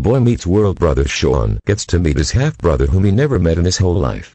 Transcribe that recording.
Boy Meets World brother Sean gets to meet his half-brother whom he never met in his whole life.